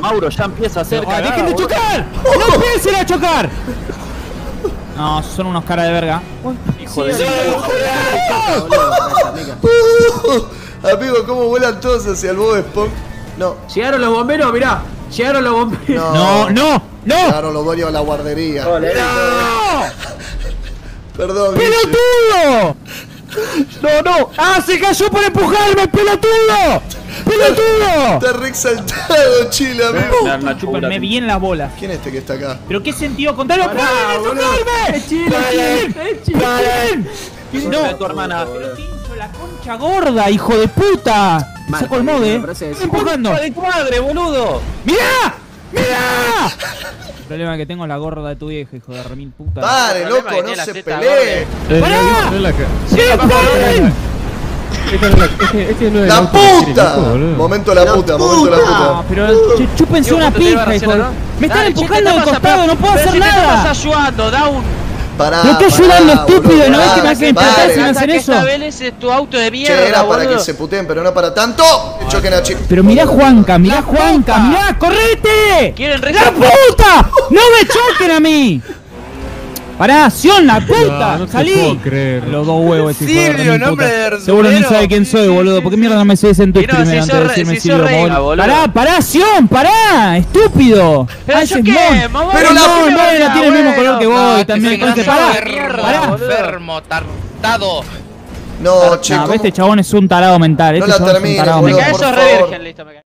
Mauro ya empieza a hacer cagada, ¡Dejen de chocar! ¡No empiecen a chocar! No, son unos cara de verga. Hijo de Amigo, ¿cómo vuelan todos hacia el Bob Esponja? No, Llegaron los bomberos, mirá. Llegaron los bomberos. No, no, no. Llegaron los dueños de la guardería. ¡No! Perdón. ¡Pelotudo! No, no. ¡Ah, se cayó por empujarme, pelotudo! ¡Pelotudo! Está re exaltado, Chile, amigo. Me Chúpenme bien las bolas. ¿Quién es este que está acá? ¿Pero qué sentido? Pará, ¡Paren! Es Chile, es Chile. ¡Paren! Tu hermana. Pero te hizo la concha gorda, hijo de puta. Saco el mode. eso. empujando. ¡Hijo de tu madre, boludo! ¡Mirá! ¡Mirá! El problema que tengo es la gorda de tu vieja, hijo de remil puta. Pare, loco, no se pelee. ¡Pará! ¡Sí, paren! ¡La puta! Momento la puta, momento la puta. pero ch- chúpense una ¿cuánto te va a pija, hijo. no? Me están Dale, che, empujando ¿qué de te pasa? costado, no puedo Pero hacer si te nada. estás ayudando, Down. Pará, No estoy pará, ayudando, estúpido, boludo, ¿no ves que me pará, hacen explotar si me hacen eso? esta Vélez es tu auto de Che, mierda, era para boludo. que se puteen, pero no para tanto. Choquen a Chile. Pero mirá Juanca, mirá Juanca, mirá, correte. Quieren ¡La puta! ¡No me choquen a mí! Pará, Sion, la puta, no salí. puedo creer. Los dos huevos, este hijo de Silvio, nombre puta. de. Seguro ni sabe quién soy, boludo. ¿Por qué mierda no me seguís en Y primero si antes de decirme si Silvio. Pará, pará, Sion, pará, estúpido. Pero Ah, yo qué, Mon. mamá. Pero la Morena tiene el mismo color que vos también. Entonces, pará, mierda, pará. enfermo, tardado. No, No, ¿cómo? este chabón es un tarado mental. No Este la boludo, Me cae re virgen, listo, me cae.